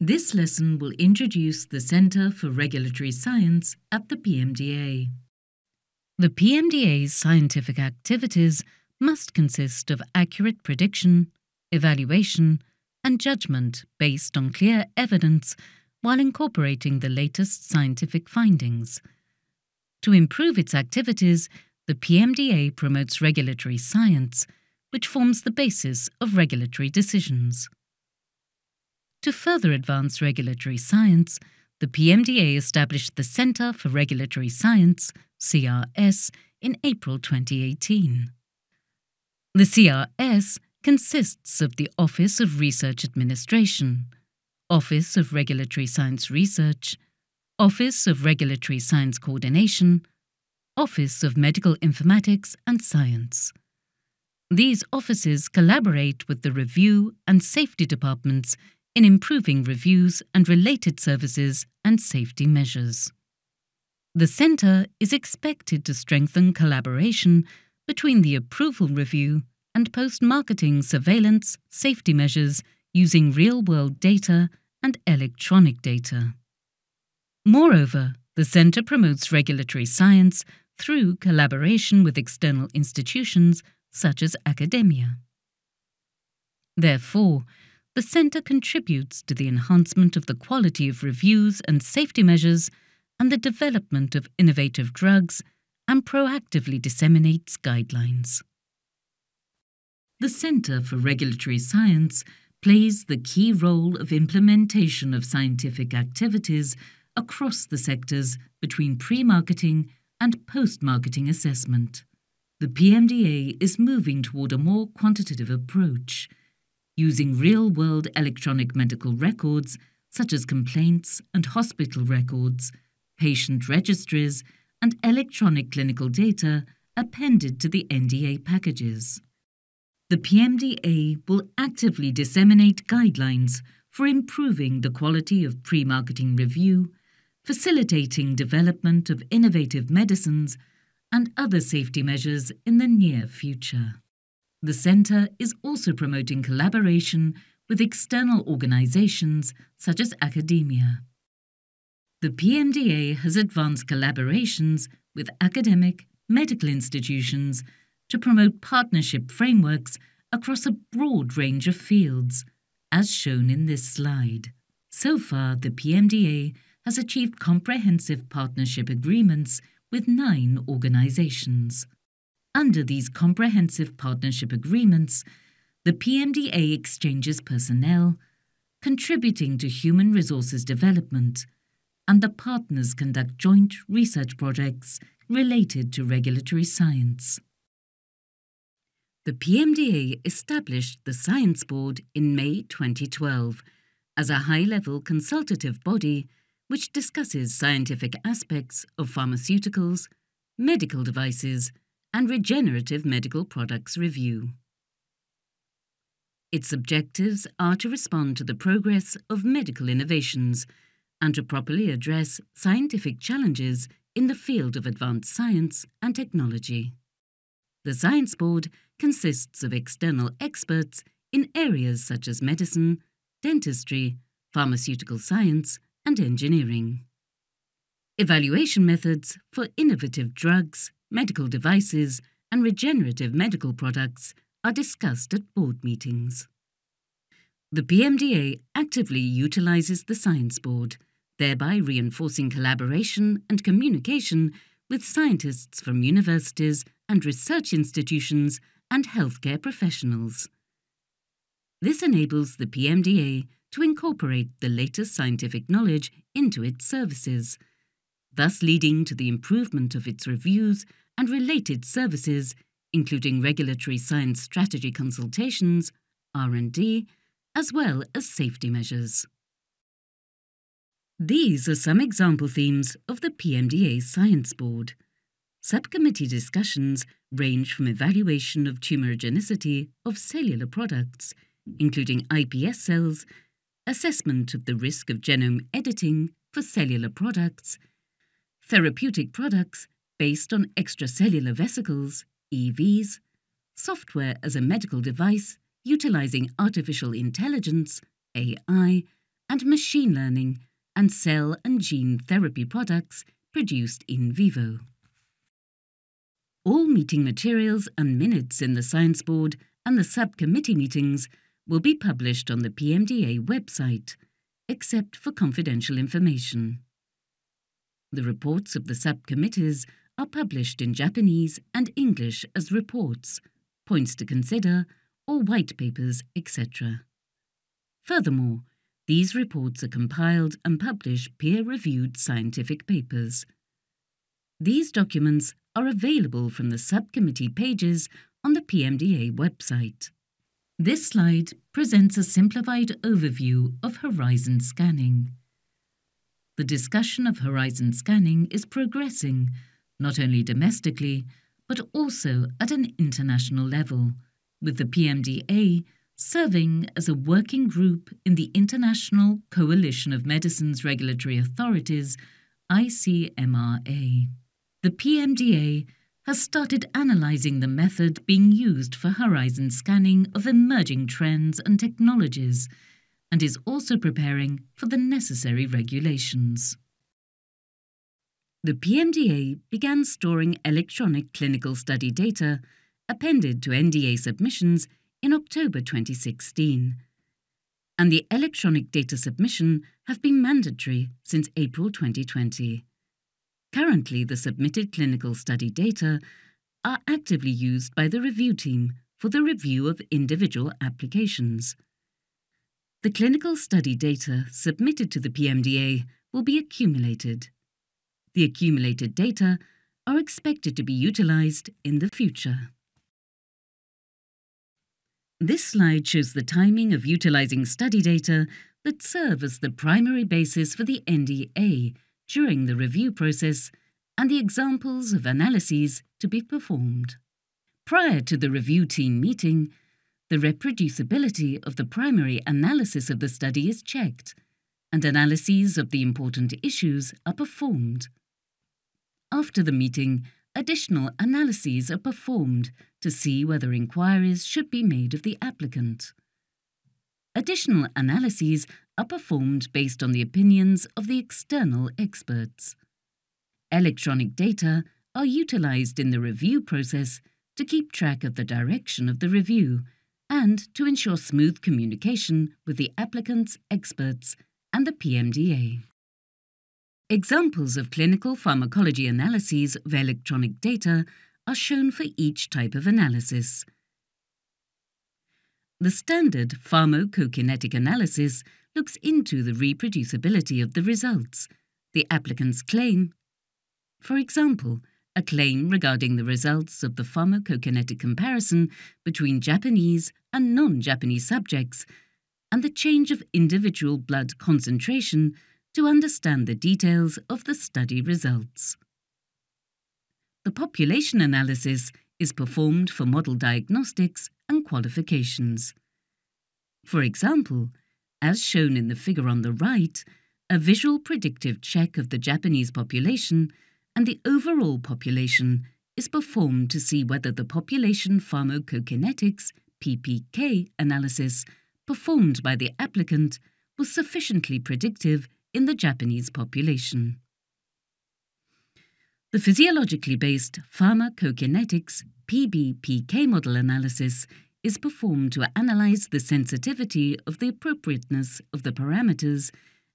This lesson will introduce the Centre for Regulatory Science at the PMDA. The PMDA's scientific activities must consist of accurate prediction, evaluation, and judgment based on clear evidence while incorporating the latest scientific findings. To improve its activities, the PMDA promotes regulatory science, which forms the basis of regulatory decisions. To further advance regulatory science, the PMDA established the Centre for Regulatory Science, CRS, in April 2018. The CRS consists of the Office of Research Administration, Office of Regulatory Science Research, Office of Regulatory Science Coordination, Office of Medical Informatics and Science. These offices collaborate with the review and safety departments in improving reviews and related services and safety measures. The Centre is expected to strengthen collaboration between the approval review and post marketing surveillance safety measures using real world data and electronic data. Moreover, the Centre promotes regulatory science through collaboration with external institutions such as academia. Therefore, the Centre contributes to the enhancement of the quality of reviews and safety measures and the development of innovative drugs and proactively disseminates guidelines. The Centre for Regulatory Science plays the key role of implementation of scientific activities across the sectors between pre marketing and post marketing assessment. The PMDA is moving toward a more quantitative approach using real world electronic medical records such as complaints and hospital records, patient registries, and electronic clinical data appended to the NDA packages. The PMDA will actively disseminate guidelines for improving the quality of pre marketing review, facilitating development of innovative medicines, and other safety measures in the near future. The Centre is also promoting collaboration with external organisations such as academia. The PMDA has advanced collaborations with academic, medical institutions to promote partnership frameworks across a broad range of fields, as shown in this slide. So far, the PMDA has achieved comprehensive partnership agreements with nine organisations. Under these comprehensive partnership agreements, the PMDA exchanges personnel, contributing to human resources development, and the partners conduct joint research projects related to regulatory science. The PMDA established the Science Board in May 2012 as a high level consultative body which discusses scientific aspects of pharmaceuticals, medical devices, and regenerative medical products review. Its objectives are to respond to the progress of medical innovations and to properly address scientific challenges in the field of advanced science and technology. The Science Board consists of external experts in areas such as medicine, dentistry, pharmaceutical science, and engineering. Evaluation methods for innovative drugs, medical devices, and regenerative medical products are discussed at board meetings. The PMDA actively utilises the Science Board, thereby reinforcing collaboration and communication with scientists from universities and research institutions and healthcare professionals. This enables the PMDA to incorporate the latest scientific knowledge into its services thus leading to the improvement of its reviews and related services, including regulatory science strategy consultations, R&D, as well as safety measures. These are some example themes of the PMDA Science Board. Subcommittee discussions range from evaluation of tumorigenicity of cellular products, including iPS cells, assessment of the risk of genome editing for cellular products, therapeutic products based on extracellular vesicles, EVs, software as a medical device utilizing artificial intelligence, AI, and machine learning and cell and gene therapy products produced in vivo. All meeting materials and minutes in the Science Board and the subcommittee meetings will be published on the PMDA website, except for confidential information. The reports of the subcommittees are published in Japanese and English as reports, points to consider, or white papers, etc. Furthermore, these reports are compiled and publish peer-reviewed scientific papers. These documents are available from the subcommittee pages on the PMDA website. This slide presents a simplified overview of horizon scanning. The discussion of horizon scanning is progressing, not only domestically, but also at an international level, with the PMDA serving as a working group in the International Coalition of Medicines Regulatory Authorities, ICMRA. The PMDA has started analysing the method being used for horizon scanning of emerging trends and technologies and is also preparing for the necessary regulations. The PMDA began storing electronic clinical study data appended to NDA submissions in October 2016, and the electronic data submission have been mandatory since April 2020. Currently, the submitted clinical study data are actively used by the review team for the review of individual applications. The clinical study data submitted to the PMDA will be accumulated. The accumulated data are expected to be utilized in the future. This slide shows the timing of utilizing study data that serve as the primary basis for the NDA during the review process and the examples of analyses to be performed. Prior to the review team meeting, the reproducibility of the primary analysis of the study is checked, and analyses of the important issues are performed. After the meeting, additional analyses are performed to see whether inquiries should be made of the applicant. Additional analyses are performed based on the opinions of the external experts. Electronic data are utilized in the review process to keep track of the direction of the review and to ensure smooth communication with the applicants, experts, and the PMDA. Examples of clinical pharmacology analyses of electronic data are shown for each type of analysis. The standard pharmacokinetic analysis looks into the reproducibility of the results, the applicant's claim. For example, a claim regarding the results of the pharmacokinetic comparison between Japanese and non-Japanese subjects and the change of individual blood concentration to understand the details of the study results. The population analysis is performed for model diagnostics and qualifications. For example, as shown in the figure on the right, a visual predictive check of the Japanese population and the overall population is performed to see whether the population pharmacokinetics PPK analysis performed by the applicant was sufficiently predictive in the Japanese population. The physiologically based pharmacokinetics PBPK model analysis is performed to analyze the sensitivity of the appropriateness of the parameters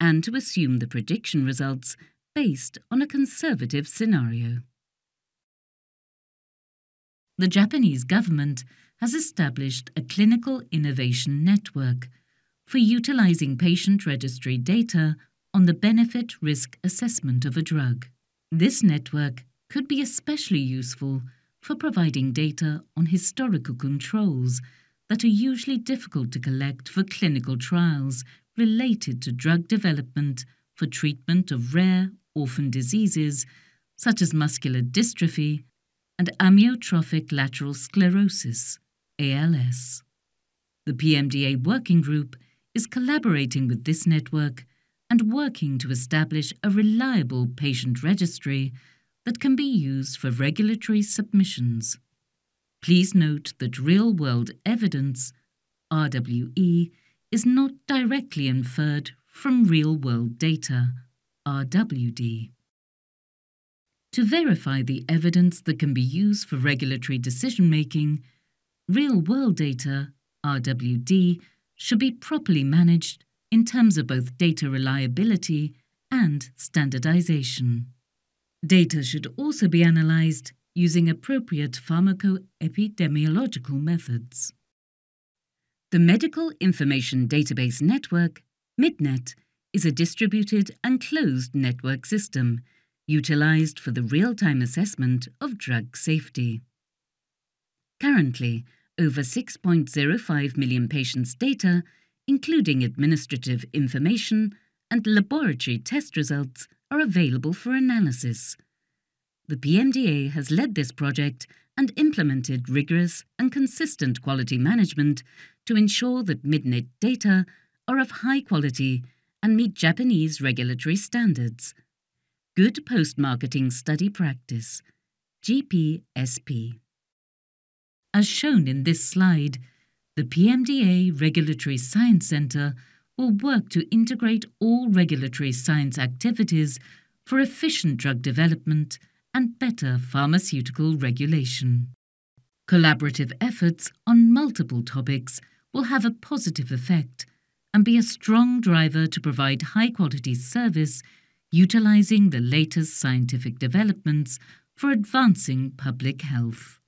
and to assume the prediction results based on a conservative scenario. The Japanese government has established a clinical innovation network for utilizing patient registry data on the benefit risk assessment of a drug. This network could be especially useful for providing data on historical controls that are usually difficult to collect for clinical trials related to drug development for treatment of rare orphan diseases such as muscular dystrophy and amyotrophic lateral sclerosis, ALS. The PMDA Working Group is collaborating with this network and working to establish a reliable patient registry that can be used for regulatory submissions. Please note that real-world evidence, RWE, is not directly inferred from real world data, RWD. To verify the evidence that can be used for regulatory decision making, real world data, RWD, should be properly managed in terms of both data reliability and standardization. Data should also be analyzed using appropriate pharmacoepidemiological methods. The Medical Information Database Network, MID-NET, is a distributed and closed network system utilized for the real-time assessment of drug safety. Currently, over 6.05 million patients' data, including administrative information and laboratory test results, are available for analysis. The PMDA has led this project and implemented rigorous and consistent quality management to ensure that MID-NET data are of high quality and meet Japanese regulatory standards. Good Post-Marketing Study Practice, GPSP. As shown in this slide, the PMDA Regulatory Science Centre will work to integrate all regulatory science activities for efficient drug development and better pharmaceutical regulation. Collaborative efforts on multiple topics will have a positive effect and be a strong driver to provide high quality service utilizing the latest scientific developments for advancing public health.